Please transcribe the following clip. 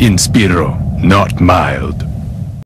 Inspiro, not mild.